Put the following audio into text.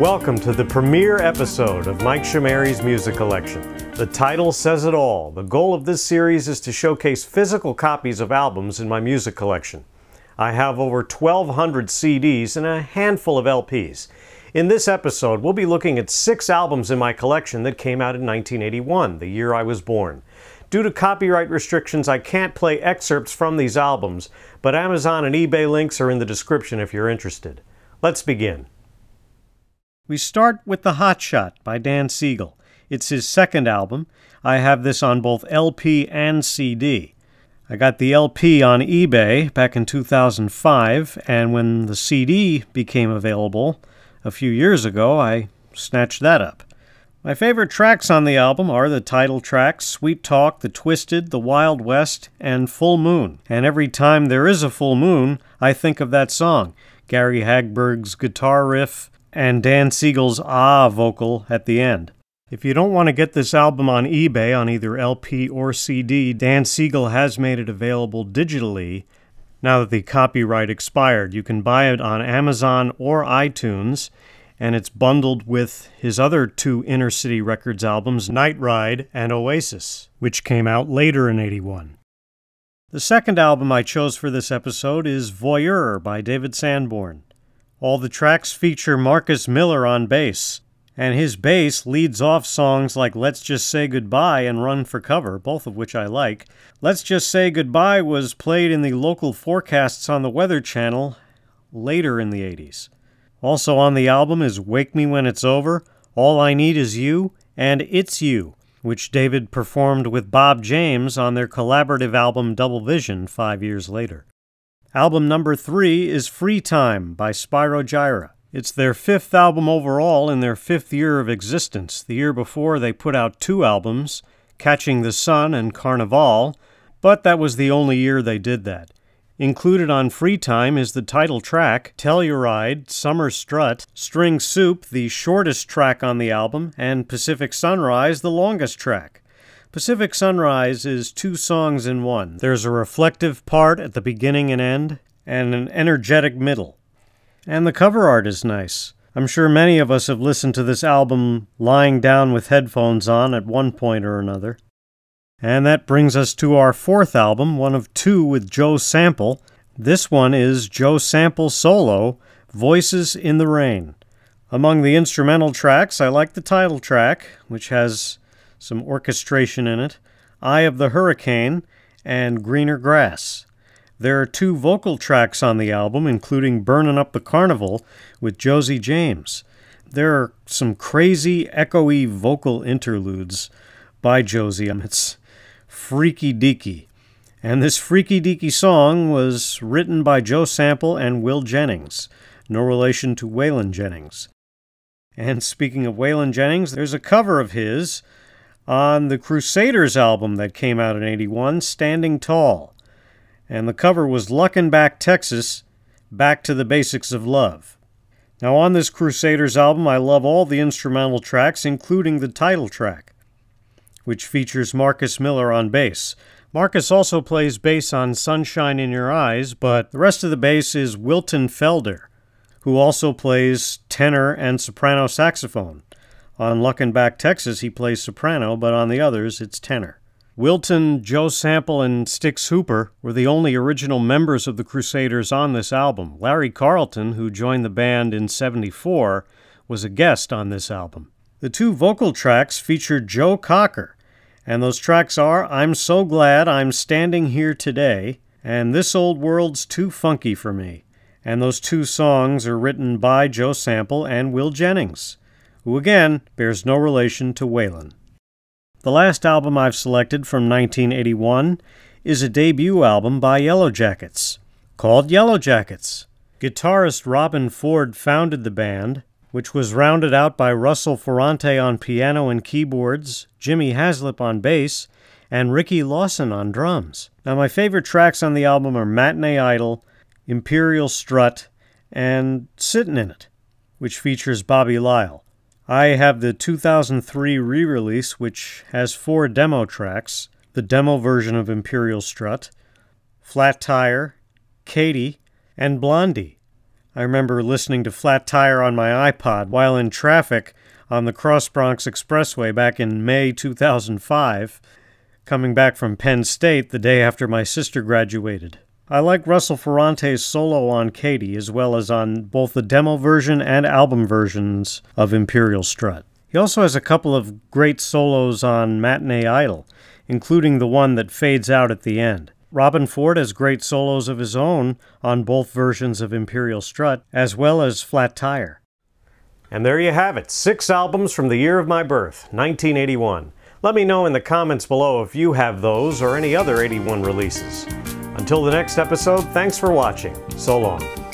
Welcome to the premiere episode of Mike Chimeri's Music Collection. The title says it all. The goal of this series is to showcase physical copies of albums in my music collection. I have over 1,200 CDs and a handful of LPs. In this episode, we'll be looking at six albums in my collection that came out in 1981, the year I was born. Due to copyright restrictions, I can't play excerpts from these albums, but Amazon and eBay links are in the description if you're interested. Let's begin. We start with The Hot Shot by Dan Siegel. It's his second album. I have this on both LP and CD. I got the LP on eBay back in 2005, and when the CD became available a few years ago, I snatched that up. My favorite tracks on the album are the title tracks, Sweet Talk, The Twisted, The Wild West, and Full Moon. And every time there is a full moon, I think of that song. Garry Hagberg's guitar riff, and Dan Siegel's ah vocal at the end. If you don't want to get this album on eBay on either LP or CD, Dan Siegel has made it available digitally now that the copyright expired. You can buy it on Amazon or iTunes, and it's bundled with his other two Inner City Records albums, Nite Ride and Oasis, which came out later in 81. The second album I chose for this episode is Voyeur by David Sanborn. All the tracks feature Marcus Miller on bass, and his bass leads off songs like Let's Just Say Goodbye and Run for Cover, both of which I like. Let's Just Say Goodbye was played in the local forecasts on the Weather Channel later in the 80s. Also on the album is Wake Me When It's Over, All I Need Is You, and It's You, which David performed with Bob James on their collaborative album Double Vision five years later. Album number three is Freetime by Spyro Gyra. It's their fifth album overall in their fifth year of existence. The year before, they put out two albums, Catching the Sun and Carnival, but that was the only year they did that. Included on Freetime is the title track, Telluride, Summer Strut, String Soup, the shortest track on the album, and Pacific Sunrise, the longest track. Pacific Sunrise is two songs in one. There's a reflective part at the beginning and end, and an energetic middle. And the cover art is nice. I'm sure many of us have listened to this album lying down with headphones on at one point or another. And that brings us to our fourth album, one of two with Joe Sample. This one is Joe Sample Solo, Voices in the Rain. Among the instrumental tracks, I like the title track, which has some orchestration in it, Eye of the Hurricane, and Greener Grass. There are two vocal tracks on the album, including Burnin' Up the Carnival with Josie James. There are some crazy, echoey vocal interludes by Josie. Um, it's freaky deaky. And this freaky deaky song was written by Joe Sample and Will Jennings, no relation to Waylon Jennings. And speaking of Waylon Jennings, there's a cover of his on the Crusaders album that came out in 81, Standing Tall. And the cover was Luckenbach, Texas, Back to the Basics of Love. Now, on this Crusaders album, I love all the instrumental tracks, including the title track, which features Marcus Miller on bass. Marcus also plays bass on Sunshine in Your Eyes, but the rest of the bass is Wilton Felder, who also plays tenor and soprano saxophone. On Luckenbach, Texas, he plays soprano, but on the others, it's tenor. Wilton, Joe Sample, and Stix Hooper were the only original members of the Crusaders on this album. Larry Carlton, who joined the band in 74, was a guest on this album. The two vocal tracks feature Joe Cocker, and those tracks are I'm So Glad I'm Standing Here Today and This Old World's Too Funky for Me. And those two songs are written by Joe Sample and Will Jennings who again bears no relation to Waylon. The last album I've selected from 1981 is a debut album by Yellowjackets, called Yellowjackets. Guitarist Robben Ford founded the band, which was rounded out by Russell Ferrante on piano and keyboards, Jimmy Haslip on bass, and Ricky Lawson on drums. Now, my favorite tracks on the album are Matinee Idol, Imperial Strut, and Sittin' in It, which features Bobby Lyle. I have the 2003 re release, which has four demo tracks the demo version of Imperial Strut, Flat Tire, Katie, and Blondie. I remember listening to Flat Tire on my iPod while in traffic on the Cross Bronx Expressway back in May 2005, coming back from Penn State the day after my sister graduated. I like Russell Ferrante's solo on Katy as well as on both the demo version and album versions of Imperial Strut. He also has a couple of great solos on Matinee Idol, including the one that fades out at the end. Robben Ford has great solos of his own on both versions of Imperial Strut, as well as Flat Tire. And there you have it six albums from the year of my birth, 1981. Let me know in the comments below if you have those or any other 81 releases. Until the next episode, thanks for watching. So long.